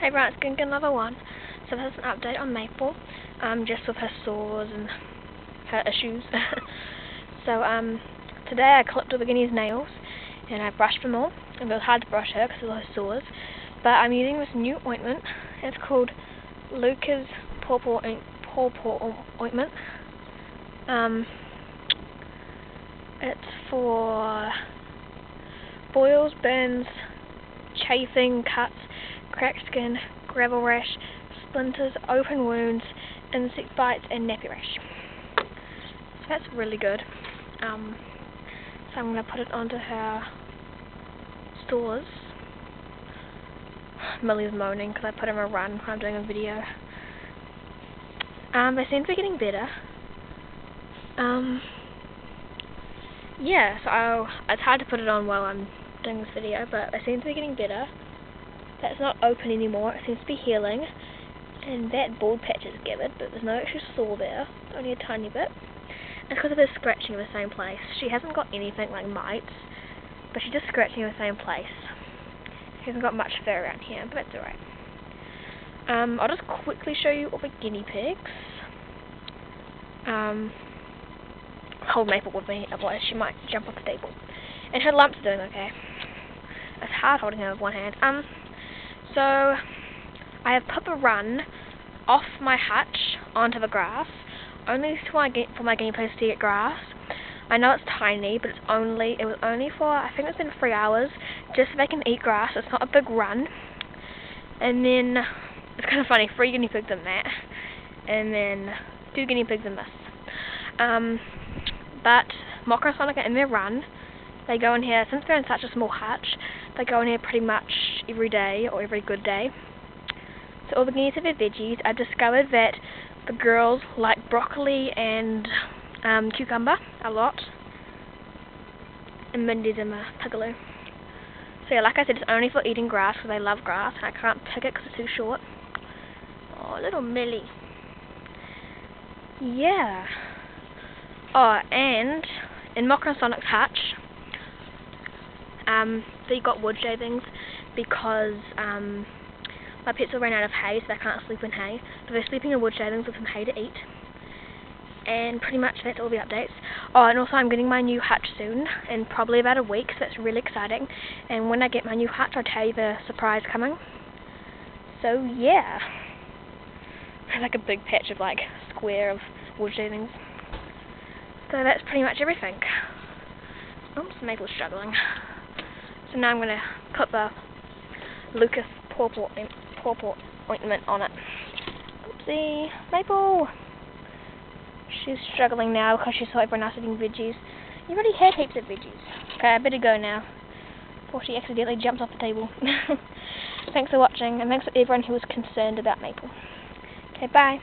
Hey everyone, it's Gink another one. So this is an update on Maple, um, just with her sores and her issues. so um, today I clipped all the guinea's nails and I brushed them all. And it was hard to brush her because of her sores. But I'm using this new ointment. It's called Lucas Papaw, Papaw Ointment. Um, it's for boils, burns, chafing, cuts, cracked skin, gravel rash, splinters, open wounds, insect bites, and nappy rash. So that's really good. Um, so I'm going to put it onto her stores. Millie's moaning because I put him a run when I'm doing a video. Um, they seem to be getting better. Um, yeah, so I'll, it's hard to put it on while I'm doing this video, but they seem to be getting better. That's not open anymore, it seems to be healing. And that bald patch is gathered, but there's no actual sore there, only a tiny bit. It's because of her scratching in the same place. She hasn't got anything like mites, but she's just scratching in the same place. She hasn't got much fur around here, but that's alright. Um, I'll just quickly show you all the guinea pigs. Um, hold Maple with me, otherwise she might jump off the table. And her lumps are doing okay. It's hard holding her with one hand. Um, so, I have put the run off my hatch onto the grass, only for my, for my guinea pigs to get grass. I know it's tiny, but it's only, it was only for, I think it's been three hours, just so they can eat grass. It's not a big run. And then, it's kind of funny, three guinea pigs in that, and then two guinea pigs in this. Um, but Mocha and Sonic are in their run. They go in here, since they're in such a small hutch, they go in here pretty much every day or every good day. So all the guineas have their veggies. I've discovered that the girls like broccoli and um, cucumber a lot. And Mindy's in my pigaloo. So yeah, like I said, it's only for eating grass because they love grass. And I can't pick it because it's too short. Oh, little Millie. Yeah. Oh, and in Mocha and Sonic's hutch, um, they got wood shavings because um, my pets all ran out of hay, so they can't sleep in hay. So they're sleeping in wood shavings with some hay to eat. And pretty much that's all the updates. Oh, and also I'm getting my new hutch soon, in probably about a week, so that's really exciting. And when I get my new hutch, I'll tell you the surprise coming. So yeah. Like a big patch of like square of wood shavings. So that's pretty much everything. Oops, Maple's struggling. So now I'm going to put the Lucas papaw, papaw ointment on it. Oopsie, Maple! She's struggling now because she saw everyone else eating veggies. You already had heaps of veggies. Okay, I better go now. Before she accidentally jumps off the table. thanks for watching, and thanks to everyone who was concerned about Maple. Okay, bye.